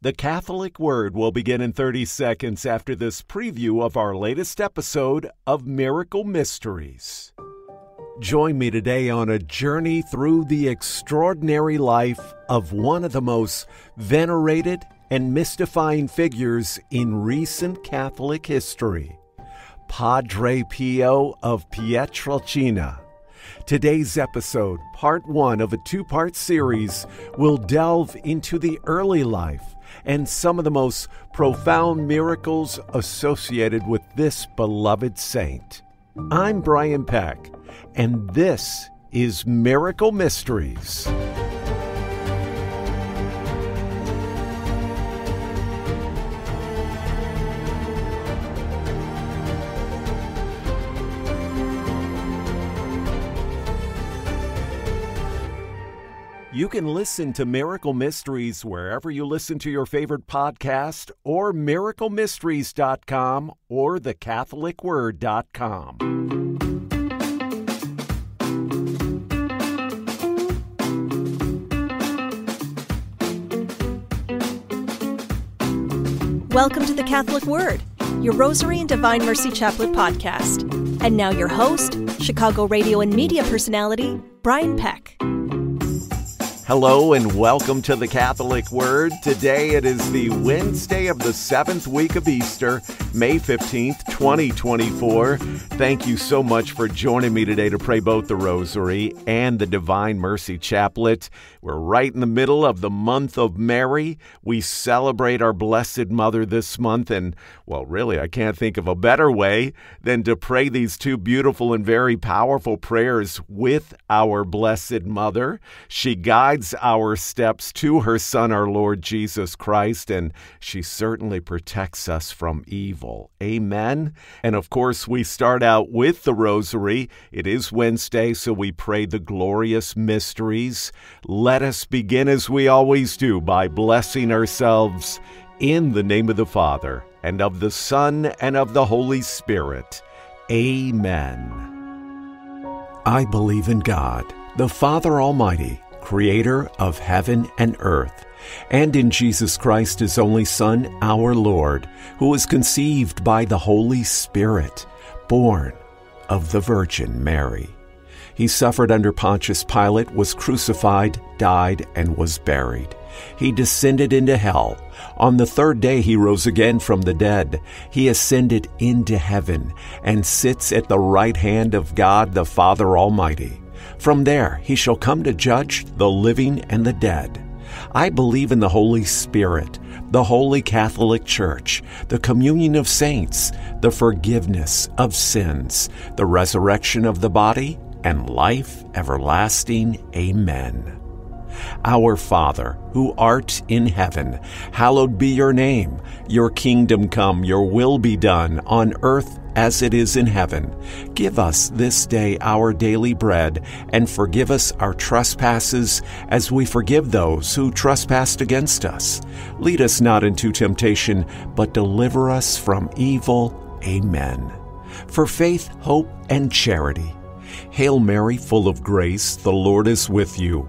The Catholic Word will begin in 30 seconds after this preview of our latest episode of Miracle Mysteries. Join me today on a journey through the extraordinary life of one of the most venerated and mystifying figures in recent Catholic history, Padre Pio of Pietrelcina. Today's episode, part one of a two part series, will delve into the early life and some of the most profound miracles associated with this beloved saint. I'm Brian Peck, and this is Miracle Mysteries. You can listen to Miracle Mysteries wherever you listen to your favorite podcast or miraclemysteries.com or thecatholicword.com. Welcome to the Catholic Word, your Rosary and Divine Mercy Chaplet podcast. And now, your host, Chicago radio and media personality, Brian Peck. Hello and welcome to the Catholic Word. Today it is the Wednesday of the seventh week of Easter, May 15th, 2024. Thank you so much for joining me today to pray both the Rosary and the Divine Mercy Chaplet. We're right in the middle of the month of Mary. We celebrate our Blessed Mother this month, and well, really, I can't think of a better way than to pray these two beautiful and very powerful prayers with our Blessed Mother. She guides guides our steps to her Son, our Lord Jesus Christ, and she certainly protects us from evil. Amen. And of course, we start out with the Rosary. It is Wednesday, so we pray the glorious mysteries. Let us begin as we always do by blessing ourselves in the name of the Father, and of the Son, and of the Holy Spirit. Amen. I believe in God, the Father Almighty creator of heaven and earth, and in Jesus Christ, his only Son, our Lord, who was conceived by the Holy Spirit, born of the Virgin Mary. He suffered under Pontius Pilate, was crucified, died, and was buried. He descended into hell. On the third day he rose again from the dead. He ascended into heaven and sits at the right hand of God the Father Almighty. From there he shall come to judge the living and the dead. I believe in the Holy Spirit, the Holy Catholic Church, the communion of saints, the forgiveness of sins, the resurrection of the body, and life everlasting. Amen. Our Father, who art in heaven, hallowed be your name. Your kingdom come, your will be done, on earth as it is in heaven. Give us this day our daily bread, and forgive us our trespasses as we forgive those who trespass against us. Lead us not into temptation, but deliver us from evil. Amen. For faith, hope, and charity. Hail Mary, full of grace, the Lord is with you.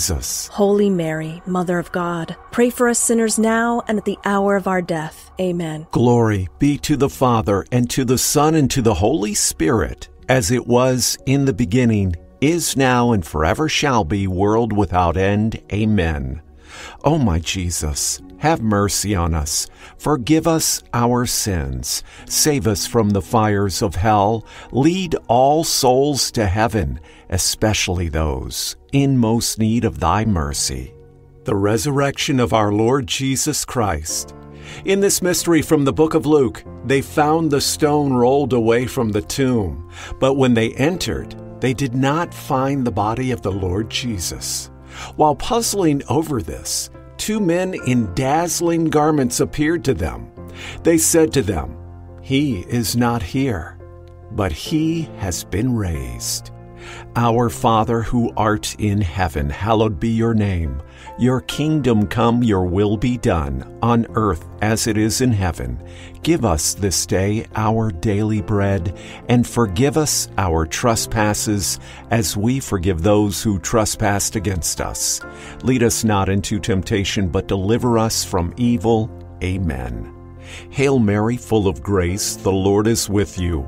Holy Mary, Mother of God, pray for us sinners now and at the hour of our death. Amen. Glory be to the Father, and to the Son, and to the Holy Spirit, as it was in the beginning, is now, and forever shall be, world without end. Amen. O my Jesus, have mercy on us. Forgive us our sins. Save us from the fires of hell. Lead all souls to heaven, especially those in most need of thy mercy. The resurrection of our Lord Jesus Christ. In this mystery from the book of Luke, they found the stone rolled away from the tomb, but when they entered, they did not find the body of the Lord Jesus. While puzzling over this, two men in dazzling garments appeared to them. They said to them, He is not here, but he has been raised. Our Father who art in heaven, hallowed be your name. Your kingdom come, your will be done, on earth as it is in heaven. Give us this day our daily bread, and forgive us our trespasses, as we forgive those who trespass against us. Lead us not into temptation, but deliver us from evil. Amen. Hail Mary, full of grace, the Lord is with you.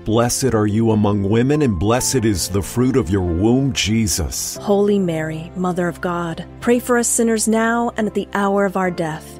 Blessed are you among women, and blessed is the fruit of your womb, Jesus. Holy Mary, Mother of God, pray for us sinners now and at the hour of our death.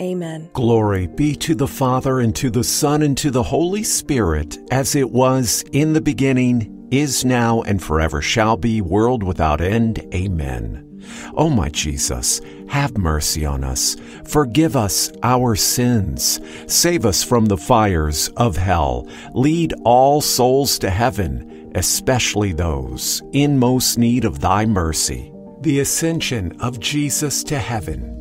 Amen. Glory be to the Father, and to the Son, and to the Holy Spirit, as it was in the beginning, is now, and forever shall be, world without end. Amen. O oh my Jesus, have mercy on us. Forgive us our sins. Save us from the fires of hell. Lead all souls to heaven, especially those in most need of thy mercy. The Ascension of Jesus to Heaven.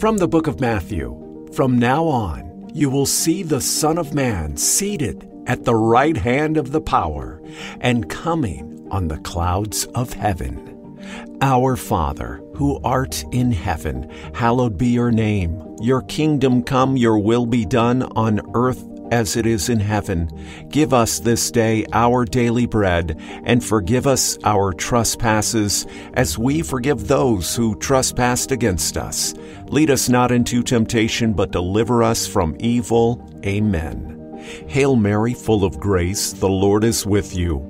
From the book of Matthew. From now on, you will see the Son of Man seated at the right hand of the power and coming on the clouds of heaven. Our Father, who art in heaven, hallowed be your name. Your kingdom come, your will be done on earth as it is in heaven. Give us this day our daily bread, and forgive us our trespasses, as we forgive those who trespass against us. Lead us not into temptation, but deliver us from evil. Amen. Hail Mary, full of grace, the Lord is with you.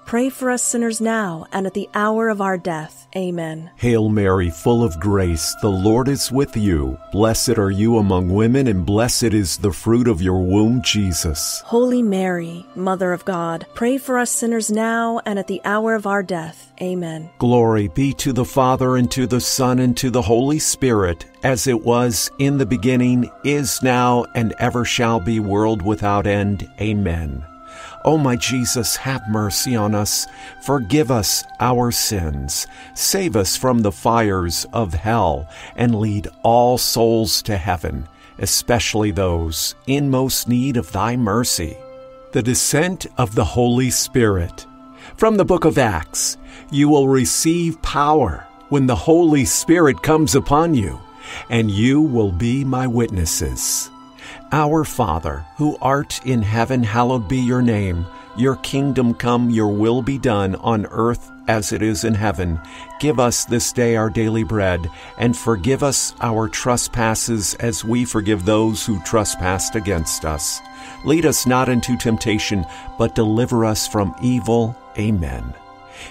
pray for us sinners now and at the hour of our death. Amen. Hail Mary, full of grace, the Lord is with you. Blessed are you among women, and blessed is the fruit of your womb, Jesus. Holy Mary, Mother of God, pray for us sinners now and at the hour of our death. Amen. Glory be to the Father, and to the Son, and to the Holy Spirit, as it was in the beginning, is now, and ever shall be, world without end. Amen. O my Jesus, have mercy on us, forgive us our sins, save us from the fires of hell, and lead all souls to heaven, especially those in most need of thy mercy. The descent of the Holy Spirit. From the book of Acts, you will receive power when the Holy Spirit comes upon you, and you will be my witnesses. Our Father, who art in heaven, hallowed be your name. Your kingdom come, your will be done on earth as it is in heaven. Give us this day our daily bread, and forgive us our trespasses as we forgive those who trespass against us. Lead us not into temptation, but deliver us from evil. Amen.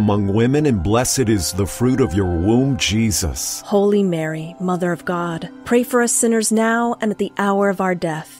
among women, and blessed is the fruit of your womb, Jesus. Holy Mary, Mother of God, pray for us sinners now and at the hour of our death.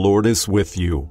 Lord is with you.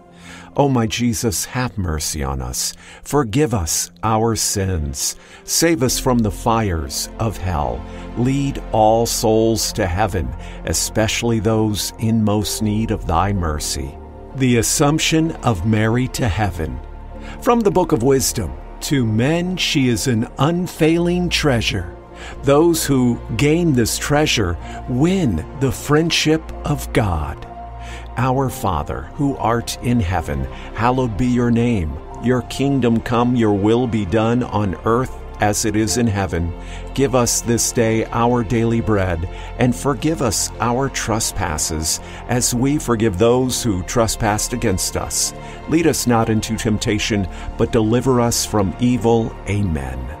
O my Jesus, have mercy on us. Forgive us our sins. Save us from the fires of hell. Lead all souls to heaven, especially those in most need of thy mercy. The Assumption of Mary to Heaven. From the Book of Wisdom To men she is an unfailing treasure. Those who gain this treasure win the friendship of God. Our Father, who art in heaven, hallowed be your name. Your kingdom come, your will be done on earth as it is in heaven. Give us this day our daily bread, and forgive us our trespasses, as we forgive those who trespass against us. Lead us not into temptation, but deliver us from evil. Amen.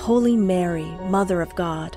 Holy Mary, Mother of God,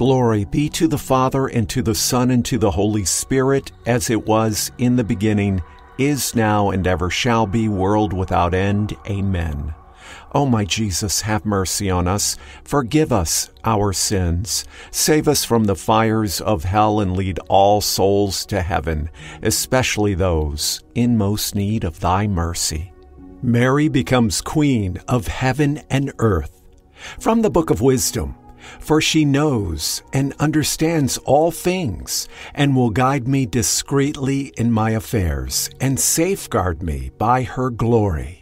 Glory be to the Father, and to the Son, and to the Holy Spirit, as it was in the beginning, is now, and ever shall be, world without end. Amen. O my Jesus, have mercy on us. Forgive us our sins. Save us from the fires of hell and lead all souls to heaven, especially those in most need of thy mercy. Mary becomes Queen of heaven and earth. From the Book of Wisdom. For she knows and understands all things, and will guide me discreetly in my affairs, and safeguard me by her glory.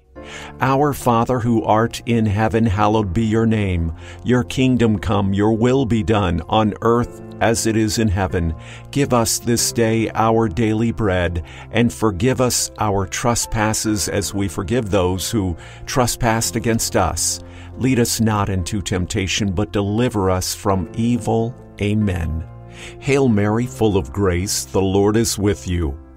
Our Father who art in heaven, hallowed be your name. Your kingdom come, your will be done, on earth as it is in heaven. Give us this day our daily bread, and forgive us our trespasses as we forgive those who trespass against us. Lead us not into temptation, but deliver us from evil. Amen. Hail Mary, full of grace, the Lord is with you.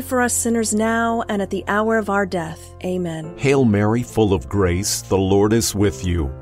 for us sinners now and at the hour of our death. Amen. Hail Mary, full of grace, the Lord is with you.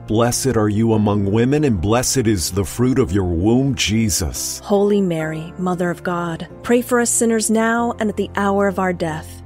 Blessed are you among women, and blessed is the fruit of your womb, Jesus. Holy Mary, Mother of God, pray for us sinners now and at the hour of our death.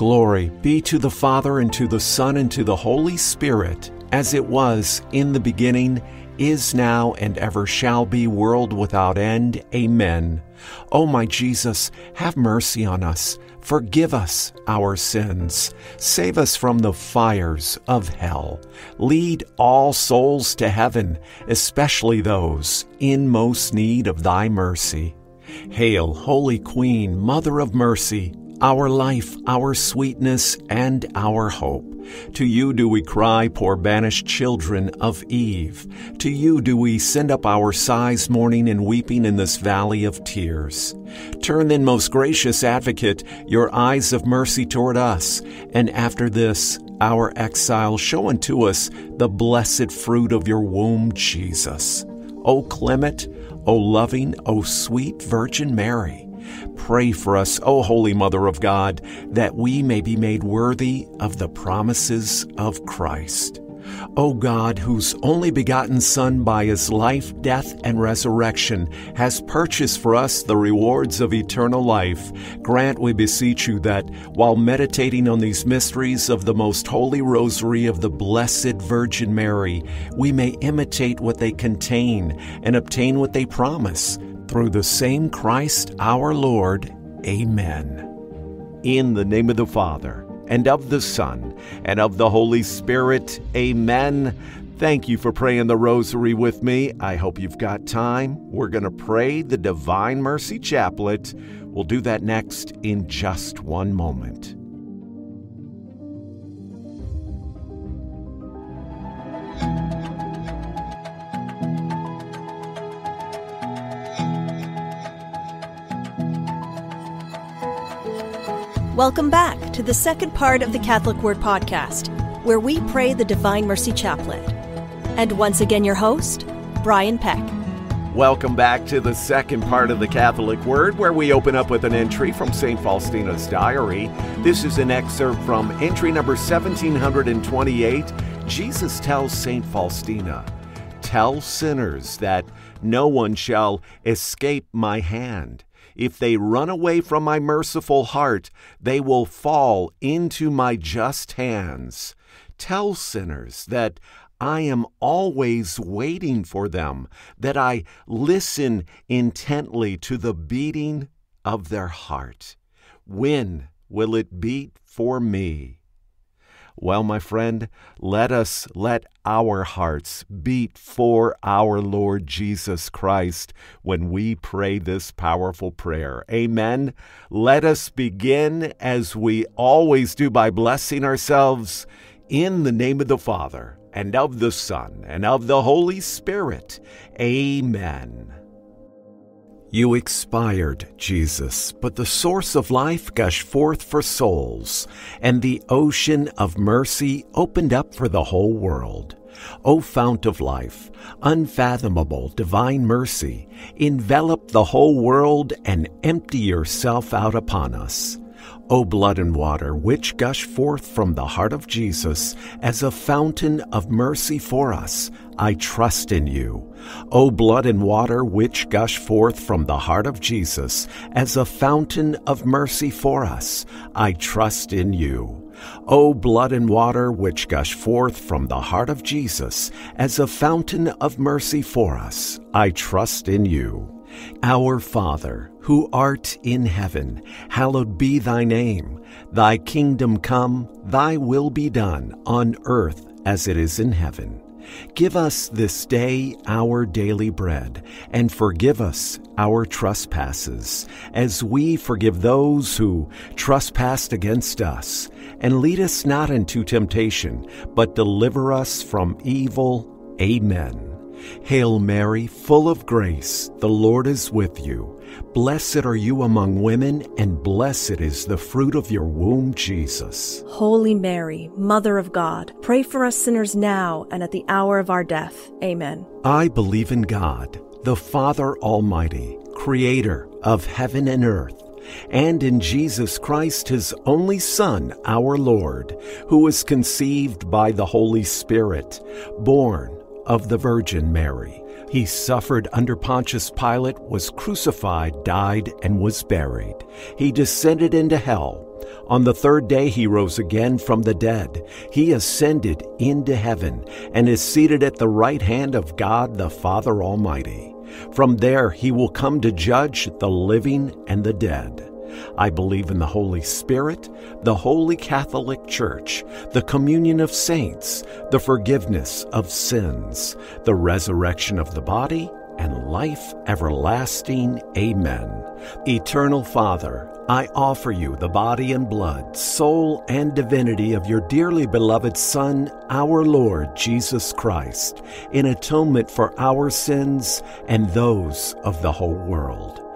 Glory be to the Father, and to the Son, and to the Holy Spirit, as it was in the beginning, is now, and ever shall be, world without end. Amen. O my Jesus, have mercy on us. Forgive us our sins. Save us from the fires of hell. Lead all souls to heaven, especially those in most need of thy mercy. Hail, Holy Queen, Mother of Mercy, our life, our sweetness, and our hope. To you do we cry, poor banished children of Eve. To you do we send up our sighs, mourning and weeping in this valley of tears. Turn then, most gracious advocate, your eyes of mercy toward us, and after this, our exile, show unto us the blessed fruit of your womb, Jesus. O clement, O loving, O sweet Virgin Mary, Pray for us, O Holy Mother of God, that we may be made worthy of the promises of Christ. O God, whose only begotten Son, by his life, death, and resurrection, has purchased for us the rewards of eternal life, grant, we beseech you, that while meditating on these mysteries of the most holy rosary of the Blessed Virgin Mary, we may imitate what they contain and obtain what they promise through the same Christ our Lord. Amen. In the name of the Father, and of the Son, and of the Holy Spirit. Amen. Thank you for praying the rosary with me. I hope you've got time. We're going to pray the Divine Mercy Chaplet. We'll do that next in just one moment. Welcome back to the second part of the Catholic Word podcast, where we pray the Divine Mercy Chaplet. And once again, your host, Brian Peck. Welcome back to the second part of the Catholic Word, where we open up with an entry from St. Faustina's diary. This is an excerpt from entry number 1728. Jesus tells St. Faustina, Tell sinners that no one shall escape my hand. If they run away from my merciful heart, they will fall into my just hands. Tell sinners that I am always waiting for them, that I listen intently to the beating of their heart. When will it beat for me? Well, my friend, let us let our hearts beat for our Lord Jesus Christ when we pray this powerful prayer. Amen. Let us begin as we always do by blessing ourselves in the name of the Father, and of the Son, and of the Holy Spirit. Amen. You expired, Jesus, but the source of life gushed forth for souls, and the ocean of mercy opened up for the whole world. O fount of life, unfathomable divine mercy, envelop the whole world and empty yourself out upon us. O blood and water, which gush forth from the heart of Jesus as a fountain of mercy for us, I trust in you. O blood and water, which gush forth from the heart of Jesus as a fountain of mercy for us, I trust in you. O blood and water, which gush forth from the heart of Jesus as a fountain of mercy for us, I trust in you. Our Father, who art in heaven, hallowed be thy name. Thy kingdom come, thy will be done, on earth as it is in heaven. Give us this day our daily bread, and forgive us our trespasses, as we forgive those who trespass against us. And lead us not into temptation, but deliver us from evil. Amen. Hail Mary, full of grace, the Lord is with you. Blessed are you among women, and blessed is the fruit of your womb, Jesus. Holy Mary, Mother of God, pray for us sinners now and at the hour of our death. Amen. I believe in God, the Father Almighty, creator of heaven and earth, and in Jesus Christ, his only Son, our Lord, who was conceived by the Holy Spirit, born of the Virgin Mary. He suffered under Pontius Pilate, was crucified, died, and was buried. He descended into hell. On the third day he rose again from the dead. He ascended into heaven and is seated at the right hand of God the Father Almighty. From there he will come to judge the living and the dead. I believe in the Holy Spirit, the Holy Catholic Church, the communion of saints, the forgiveness of sins, the resurrection of the body, and life everlasting. Amen. Eternal Father, I offer you the body and blood, soul and divinity of your dearly beloved Son, our Lord Jesus Christ, in atonement for our sins and those of the whole world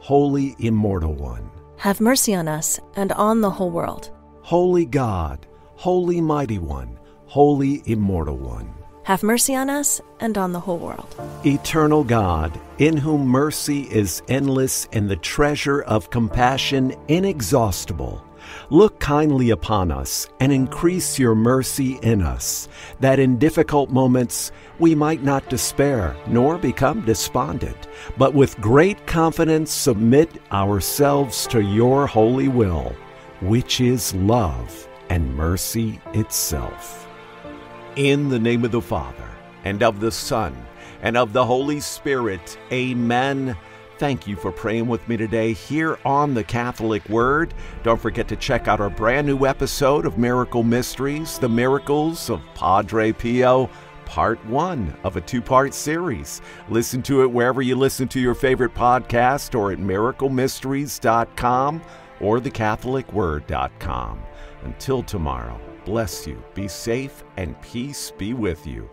Holy Immortal One. Have mercy on us and on the whole world. Holy God, Holy Mighty One, Holy Immortal One. Have mercy on us and on the whole world. Eternal God, in whom mercy is endless and the treasure of compassion inexhaustible Look kindly upon us and increase your mercy in us, that in difficult moments we might not despair nor become despondent, but with great confidence submit ourselves to your holy will, which is love and mercy itself. In the name of the Father, and of the Son, and of the Holy Spirit, amen. Thank you for praying with me today here on the Catholic Word. Don't forget to check out our brand new episode of Miracle Mysteries The Miracles of Padre Pio, part one of a two part series. Listen to it wherever you listen to your favorite podcast or at miraclemysteries.com or thecatholicword.com. Until tomorrow, bless you, be safe, and peace be with you.